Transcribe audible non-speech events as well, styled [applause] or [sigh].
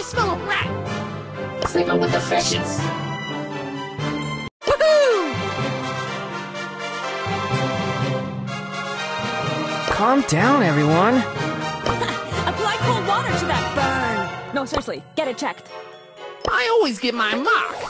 I full of rat. Sleeping with the fishes. Calm down, everyone. [laughs] Apply cold water to that burn. No, seriously, get it checked. I always get my mark.